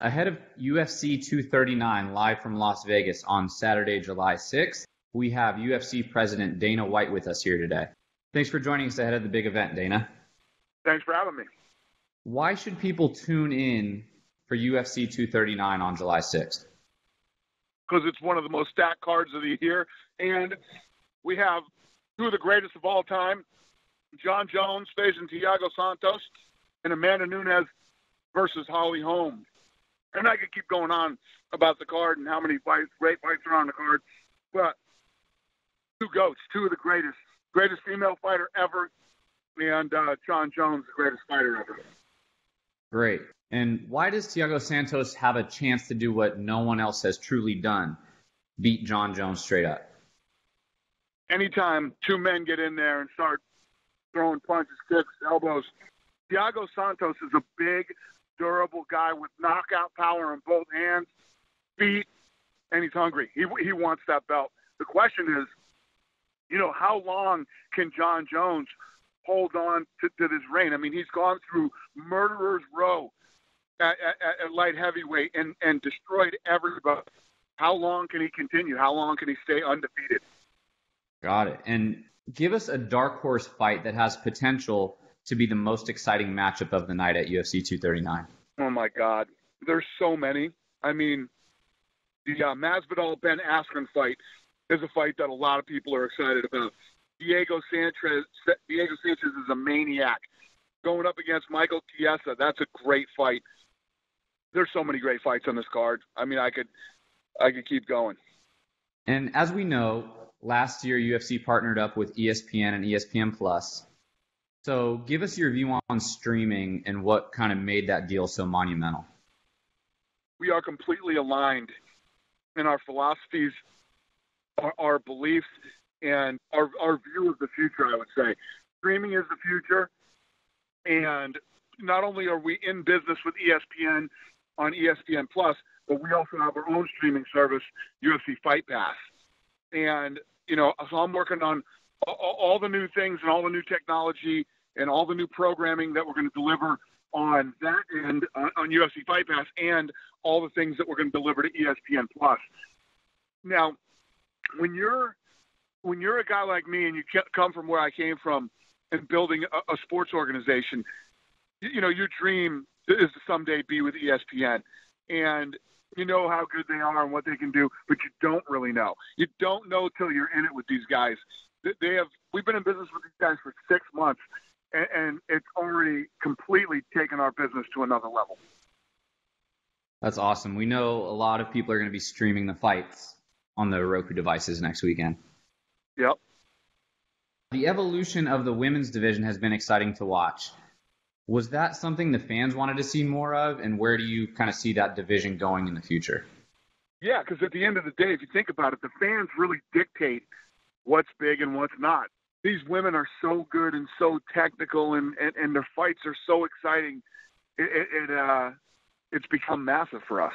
Ahead of UFC 239 live from Las Vegas on Saturday, July 6th, we have UFC President Dana White with us here today. Thanks for joining us ahead of the big event, Dana. Thanks for having me. Why should people tune in for UFC 239 on July 6th? Because it's one of the most stacked cards of the year, and we have two of the greatest of all time, Jon Jones facing Thiago Santos, and Amanda Nunes versus Holly Holm. And I could keep going on about the card and how many fights, great fights are on the card. But two goats, two of the greatest, greatest female fighter ever, and uh, Jon Jones, the greatest fighter ever. Great. And why does Thiago Santos have a chance to do what no one else has truly done? Beat Jon Jones straight up. Anytime two men get in there and start throwing punches, kicks, elbows, Thiago Santos is a big, durable guy with knockout power in both hands, feet, and he's hungry. He he wants that belt. The question is, you know, how long can Jon Jones hold on to, to this reign? I mean, he's gone through murderers row at, at, at light heavyweight and and destroyed everybody. How long can he continue? How long can he stay undefeated? Got it. And give us a dark horse fight that has potential to be the most exciting matchup of the night at UFC 239? Oh my God, there's so many. I mean, the uh, Masvidal Ben Askren fight is a fight that a lot of people are excited about. Diego Sanchez, Diego Sanchez is a maniac. Going up against Michael Chiesa, that's a great fight. There's so many great fights on this card. I mean, I could, I could keep going. And as we know, last year UFC partnered up with ESPN and ESPN Plus so give us your view on streaming and what kind of made that deal so monumental. We are completely aligned in our philosophies, our, our beliefs, and our, our view of the future, I would say. Streaming is the future. And not only are we in business with ESPN on ESPN Plus, but we also have our own streaming service, UFC Fight Pass. And, you know, so I'm working on all the new things and all the new technology and all the new programming that we're going to deliver on that end uh, on UFC Fight Pass and all the things that we're going to deliver to ESPN Plus. Now, when you're when you're a guy like me and you come from where I came from and building a, a sports organization, you know your dream is to someday be with ESPN, and you know how good they are and what they can do, but you don't really know. You don't know till you're in it with these guys. They have. We've been in business with these guys for six months, and, and it's already completely taken our business to another level. That's awesome. We know a lot of people are going to be streaming the fights on the Roku devices next weekend. Yep. The evolution of the women's division has been exciting to watch. Was that something the fans wanted to see more of, and where do you kind of see that division going in the future? Yeah, because at the end of the day, if you think about it, the fans really dictate what's big and what's not these women are so good and so technical, and and, and their fights are so exciting. It, it, it uh, it's become massive for us.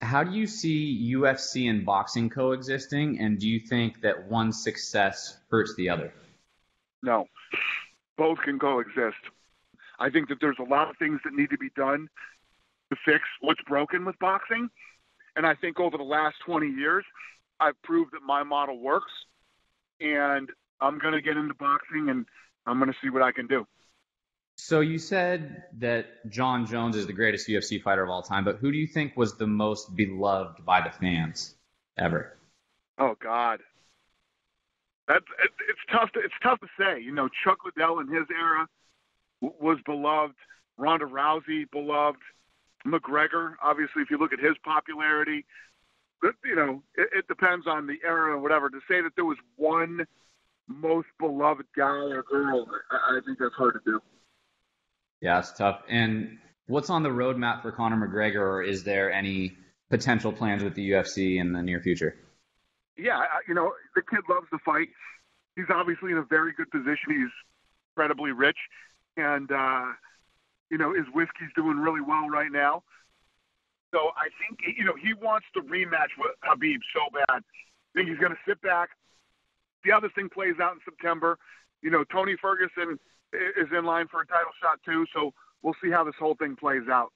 How do you see UFC and boxing coexisting, and do you think that one success hurts the other? No, both can coexist. I think that there's a lot of things that need to be done to fix what's broken with boxing. And I think over the last 20 years, I've proved that my model works. And I'm going to get into boxing and I'm going to see what I can do. So you said that Jon Jones is the greatest UFC fighter of all time, but who do you think was the most beloved by the fans ever? Oh God, that's it's tough. To, it's tough to say. You know, Chuck Liddell in his era was beloved. Ronda Rousey beloved. McGregor, obviously, if you look at his popularity, but you know, it, it depends on the era or whatever. To say that there was one most beloved guy or girl, I, I think that's hard to do. Yeah, it's tough. And what's on the roadmap for Conor McGregor, or is there any potential plans with the UFC in the near future? Yeah, you know, the kid loves to fight. He's obviously in a very good position. He's incredibly rich, and uh, you know his whiskey's doing really well right now. So I think you know he wants to rematch with Khabib so bad. I think he's going to sit back, see how this thing plays out in September. You know, Tony Ferguson is in line for a title shot too, so we'll see how this whole thing plays out.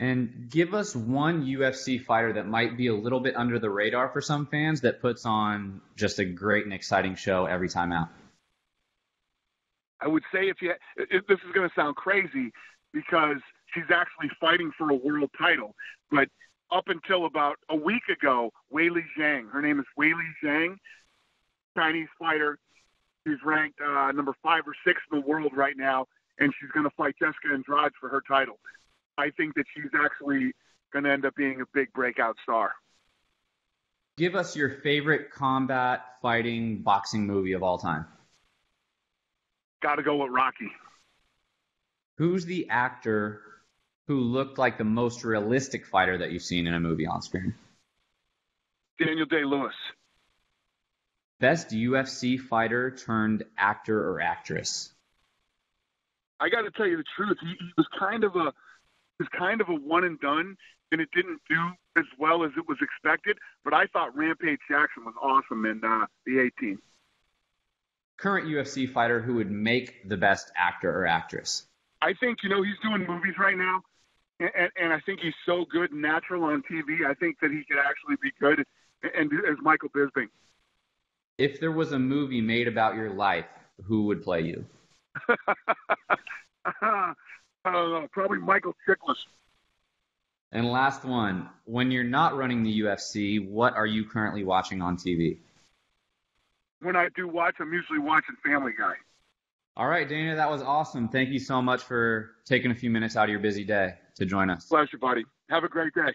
And give us one UFC fighter that might be a little bit under the radar for some fans that puts on just a great and exciting show every time out. I would say if you, if this is going to sound crazy because she's actually fighting for a world title, but up until about a week ago, Weili Zhang, her name is Weili Zhang, Chinese fighter. who's ranked uh, number five or six in the world right now, and she's going to fight Jessica Andrade for her title. I think that she's actually going to end up being a big breakout star. Give us your favorite combat fighting boxing movie of all time. Got to go with Rocky. Who's the actor who looked like the most realistic fighter that you've seen in a movie on screen? Daniel Day Lewis. Best UFC fighter turned actor or actress? I got to tell you the truth. He, he was kind of a was kind of a one and done, and it didn't do as well as it was expected. But I thought Rampage Jackson was awesome in uh, the A-Team. Current UFC fighter who would make the best actor or actress? I think you know he's doing movies right now, and, and, I think he's so good and natural on TV. I think that he could actually be good and, and as Michael Bisping. If there was a movie made about your life, who would play you? I don't know, probably Michael Chiklis. And last one, when you're not running the UFC, what are you currently watching on TV? When I do watch, I'm usually watching Family Guy. All right, Dana, that was awesome. Thank you so much for taking a few minutes out of your busy day to join us. Pleasure, buddy. Have a great day.